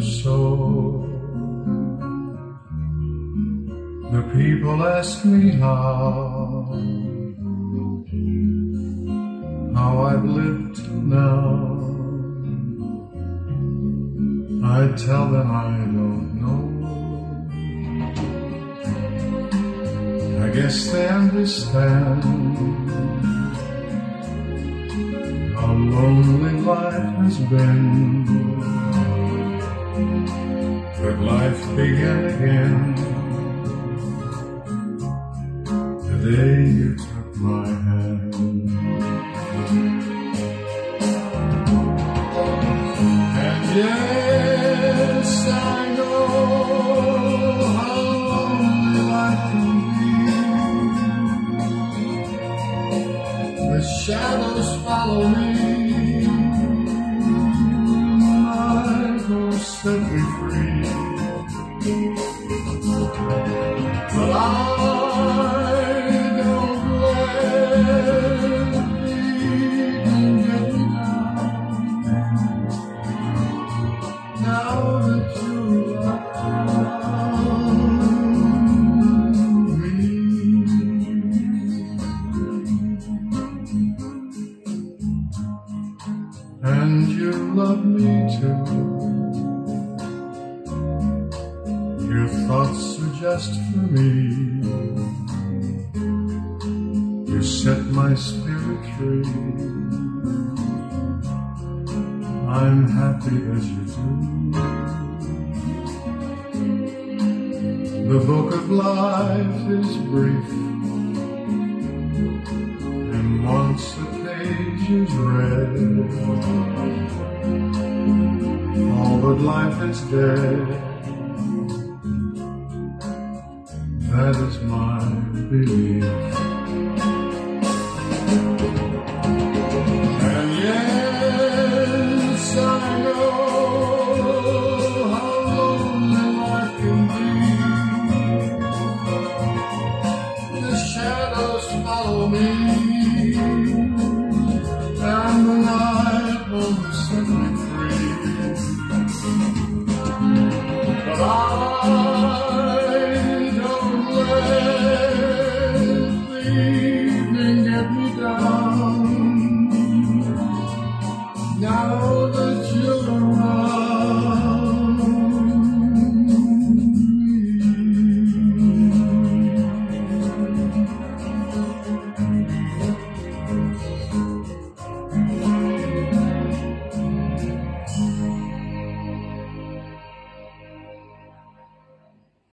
so. The people ask me how, how I've lived now. I tell them I don't know. I guess they understand lonely life has been. But life began again the day you took my hand. And yes, I know how lonely life can be. The shadows follow me. And you love me too. Your thoughts are just for me. You set my spirit free. I'm happy as you do. The book of life is brief, and once page is read, all but life is dead. That is my belief. And yes, I know how lonely life can be. The shadows follow me, Oh.